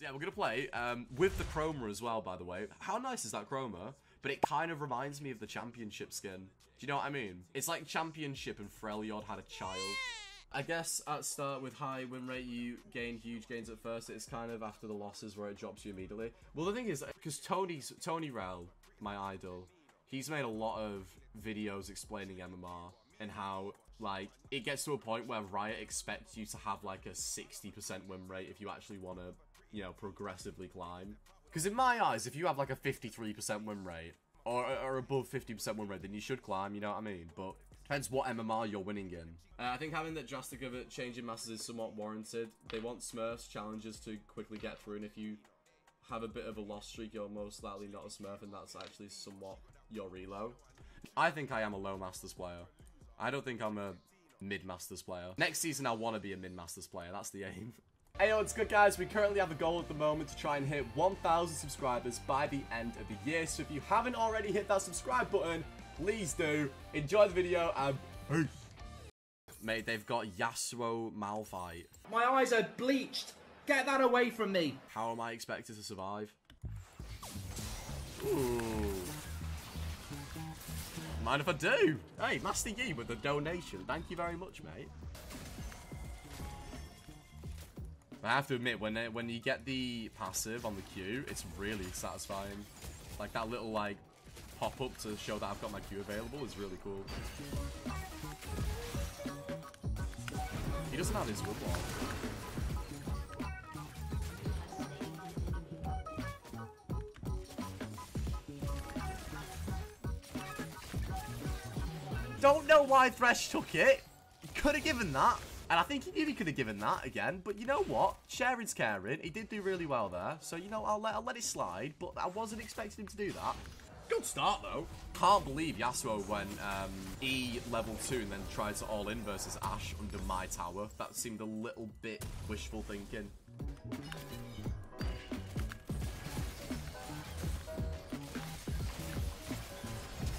So yeah, we're gonna play um, with the chroma as well, by the way. How nice is that chroma? But it kind of reminds me of the championship skin. Do you know what I mean? It's like championship and Freljord had a child. I guess at start with high win rate, you gain huge gains at first. It's kind of after the losses where it drops you immediately. Well, the thing is, because Tony's Tony Rel, my idol, he's made a lot of videos explaining MMR and how like it gets to a point where Riot expects you to have like a 60% win rate if you actually want to, you know, progressively climb. Because in my eyes, if you have like a 53% win rate or, or above 50% win rate, then you should climb. You know what I mean? But Depends what MMR you're winning in. Uh, I think having that drastic of a change in masses is somewhat warranted. They want Smurfs challenges to quickly get through, and if you have a bit of a loss streak, you're most likely not a Smurf, and that's actually somewhat your reload. I think I am a low Masters player. I don't think I'm a mid-Masters player. Next season, I want to be a mid-Masters player. That's the aim. Hey, it's good, guys. We currently have a goal at the moment to try and hit 1,000 subscribers by the end of the year. So if you haven't already hit that subscribe button, please do. Enjoy the video and peace. Mate, they've got Yasuo Malphite. My eyes are bleached. Get that away from me. How am I expected to survive? Ooh. Mind if I do? Hey, Master Yi with the donation. Thank you very much, mate. I have to admit, when it, when you get the passive on the Q, it's really satisfying. Like that little like pop up to show that I've got my Q available is really cool. He doesn't have his wood wall. Don't know why Thresh took it. He could have given that. And I think he knew he could have given that again. But you know what? Sharing's caring. He did do really well there. So, you know, I'll let, I'll let it slide. But I wasn't expecting him to do that. Good start, though. Can't believe Yasuo went um, E level 2 and then tried to all-in versus Ashe under my tower. That seemed a little bit wishful thinking.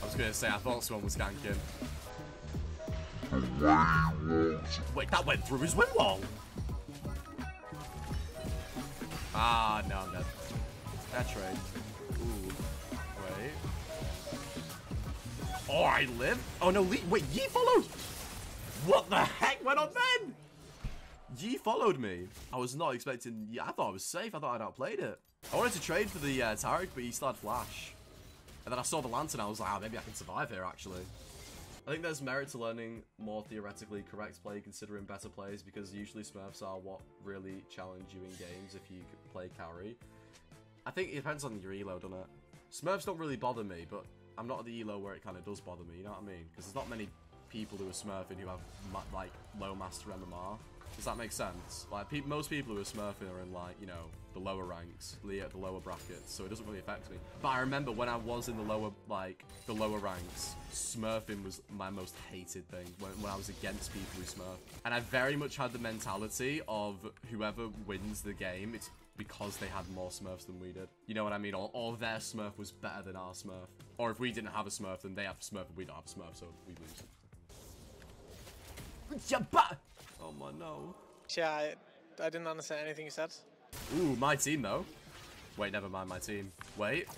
I was going to say, I thought someone was ganking. Wait, that went through his wind wall! Ah, no, I'm dead. That trade. Oh, I live? Oh, no, Lee. Wait, Yi followed? What the heck went on then? Yi followed me. I was not expecting... Yeah, I thought I was safe. I thought I'd outplayed it. I wanted to trade for the uh, Taric, but he started Flash. And then I saw the Lantern. I was like, oh, maybe I can survive here, actually. I think there's merit to learning more theoretically correct play considering better plays because usually Smurfs are what really challenge you in games if you play carry. I think it depends on your elo, doesn't it? Smurfs don't really bother me, but I'm not at the elo where it kind of does bother me, you know what I mean? Because there's not many people who are smurfing who have, like, low master MMR. Does that make sense? Like, pe most people who are smurfing are in, like, you know, the lower ranks, the, the lower brackets, so it doesn't really affect me. But I remember when I was in the lower, like, the lower ranks, smurfing was my most hated thing when, when I was against people who smurf. And I very much had the mentality of whoever wins the game, it's because they had more Smurfs than we did. You know what I mean? Or, or their Smurf was better than our Smurf. Or if we didn't have a Smurf, then they have a Smurf and we don't have a Smurf, so we lose. Oh my no. Yeah, I, I didn't understand anything you said. Ooh, my team though. Wait, never mind my team. Wait.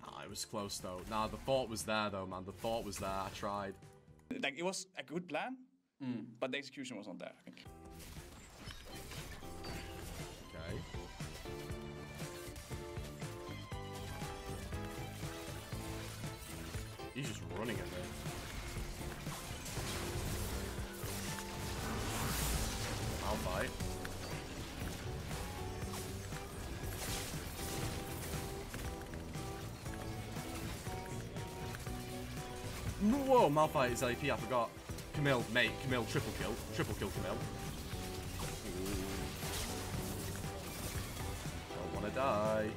Nah, it was close though. Nah, the thought was there though, man. The thought was there. I tried. Like, it was a good plan, mm. but the execution was not there, I think. Okay. He's just running at me. Whoa, Malphite is AP, I forgot. Camille, mate, Camille, triple kill. Triple kill, Camille. Don't wanna die.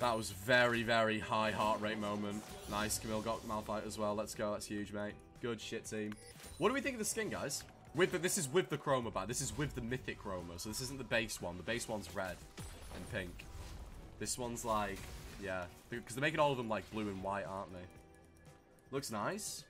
That was very, very high heart rate moment. Nice, Camille got Malphite as well. Let's go, that's huge, mate. Good shit, team. What do we think of the skin, guys? With the, This is with the chroma back. This is with the mythic chroma, so this isn't the base one. The base one's red and pink. This one's like, yeah. Because they're making all of them like blue and white, aren't they? Looks nice.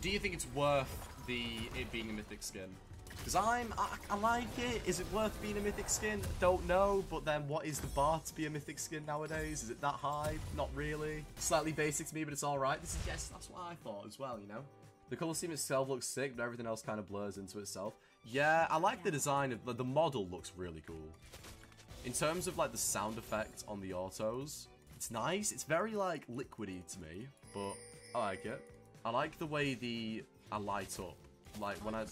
Do you think it's worth the it being a mythic skin? Because I'm, I, I like it. Is it worth being a mythic skin? Don't know. But then what is the bar to be a mythic skin nowadays? Is it that high? Not really. Slightly basic to me, but it's alright. This is, yes, that's what I thought as well, you know? The color scheme itself looks sick, but everything else kind of blurs into itself. Yeah, I like the design of the, the model looks really cool. In terms of like the sound effect on the autos, it's nice. It's very like liquidy to me, but I like it. I like the way the I light up. Like when I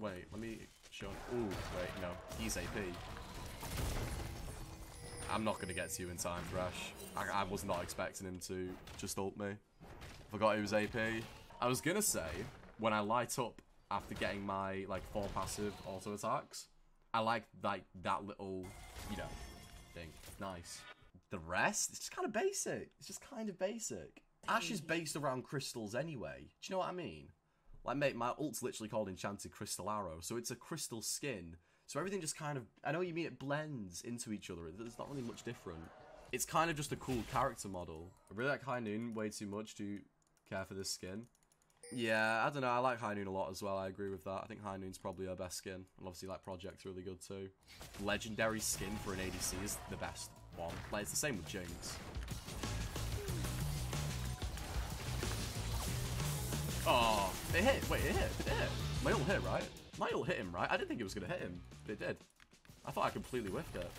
wait, let me show. Ooh, wait, no, he's AP. I'm not gonna get to you in time, Thresh. I, I was not expecting him to just ult me. Forgot he was AP. I was gonna say when I light up after getting my like four passive auto attacks, I like like that little you know thing. Nice. The rest, it's just kind of basic. It's just kind of basic. Ashe is based around crystals anyway. Do you know what I mean? Like, mate, my ult's literally called Enchanted Crystal Arrow, so it's a crystal skin. So everything just kind of, I know you mean it blends into each other. There's not really much different. It's kind of just a cool character model. I really like High Noon way too much to care for this skin. Yeah, I don't know. I like High Noon a lot as well. I agree with that. I think High Noon's probably her best skin. And obviously, like, Project's really good too. Legendary skin for an ADC is the best one. Like, it's the same with Jinx. Oh, it hit. Wait, it hit. It hit. My ult hit, right? My ult hit him, right? I didn't think it was going to hit him, but it did. I thought I completely whiffed it.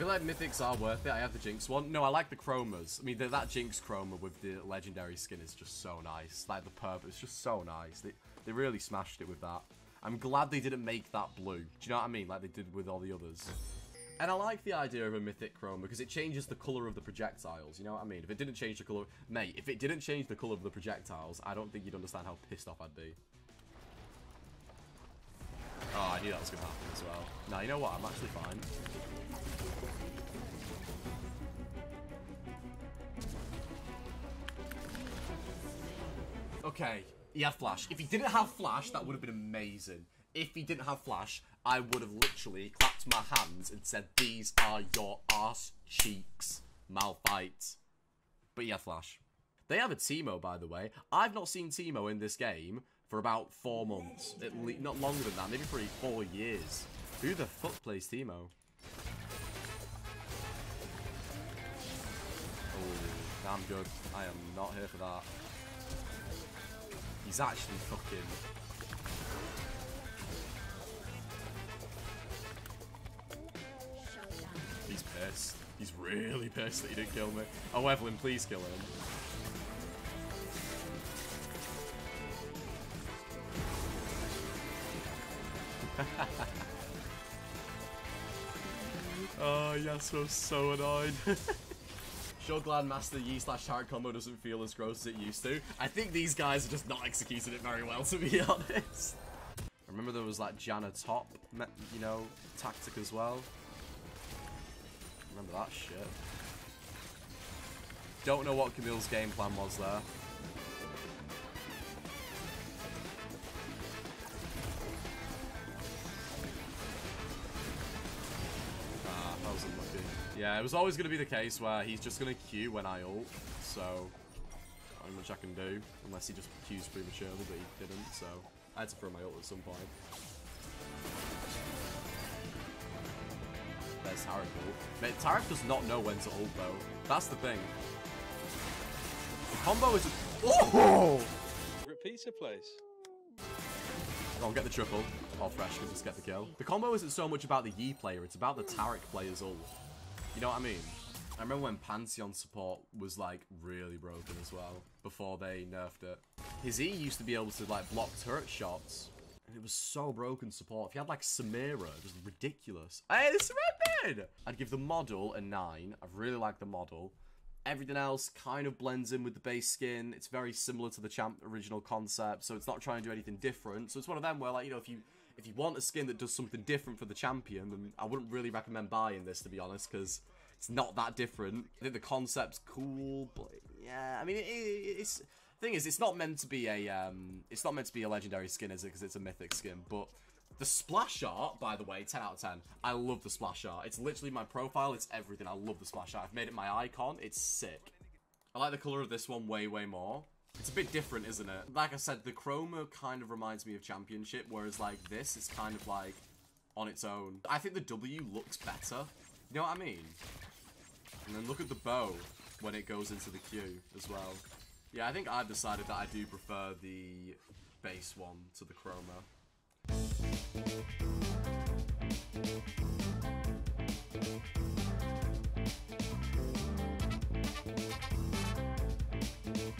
Feel like mythics are worth it. I have the Jinx one. No, I like the chromas. I mean, the, that Jinx chroma with the legendary skin is just so nice. Like the purple, it's just so nice. They, they really smashed it with that. I'm glad they didn't make that blue. Do you know what I mean? Like they did with all the others. And I like the idea of a mythic chrome because it changes the color of the projectiles. You know what I mean? If it didn't change the color, mate, if it didn't change the color of the projectiles, I don't think you'd understand how pissed off I'd be. Oh, I knew that was gonna happen as well. Now you know what? I'm actually fine. Okay, he had flash. If he didn't have flash, that would have been amazing. If he didn't have flash, I would have literally clapped my hands and said, "These are your ass cheeks, Malphite." But he flash. They have a Teemo, by the way. I've not seen Teemo in this game for about four months. Not longer than that, maybe for four years. Who the fuck plays Teemo? Oh, damn good. I am not here for that. He's actually fucking... He's pissed. He's really pissed that he didn't kill me. Oh, Evelynn, please kill him. oh, Yasuo's so annoyed. Sure glad Master Yi slash Taric combo doesn't feel as gross as it used to. I think these guys are just not executing it very well, to be honest. Remember there was like Janna top, you know, tactic as well. Remember that shit. Don't know what Camille's game plan was there. Yeah, it was always going to be the case where he's just going to Q when I ult, so not much I can do, unless he just Qs prematurely, but he didn't, so I had to throw my ult at some point. There's Taric ult. Mate, Taric does not know when to ult, though. That's the thing. The combo is... Oh! Repeater place. I'll get the triple. Or Thresh, because just get the kill. The combo isn't so much about the Yi player, it's about the Taric player's ult. You know what I mean? I remember when Pantheon support was like really broken as well before they nerfed it. His E used to be able to like block turret shots. And it was so broken support. If you had like Samira, it was ridiculous. Hey, this is Redbeard! I'd give the model a 9. I really like the model. Everything else kind of blends in with the base skin. It's very similar to the champ original concept, so it's not trying to do anything different. So it's one of them where like, you know, if you if you want a skin that does something different for the champion, then I wouldn't really recommend buying this to be honest, because it's not that different. I think the concept's cool, but yeah, I mean, it, it, it's thing is, it's not meant to be a um, it's not meant to be a legendary skin, is it? Because it's a mythic skin, but. The splash art, by the way, 10 out of 10. I love the splash art. It's literally my profile. It's everything. I love the splash art. I've made it my icon. It's sick. I like the colour of this one way, way more. It's a bit different, isn't it? Like I said, the chroma kind of reminds me of Championship, whereas like this is kind of like on its own. I think the W looks better. You know what I mean? And then look at the bow when it goes into the Q as well. Yeah, I think I've decided that I do prefer the base one to the chroma.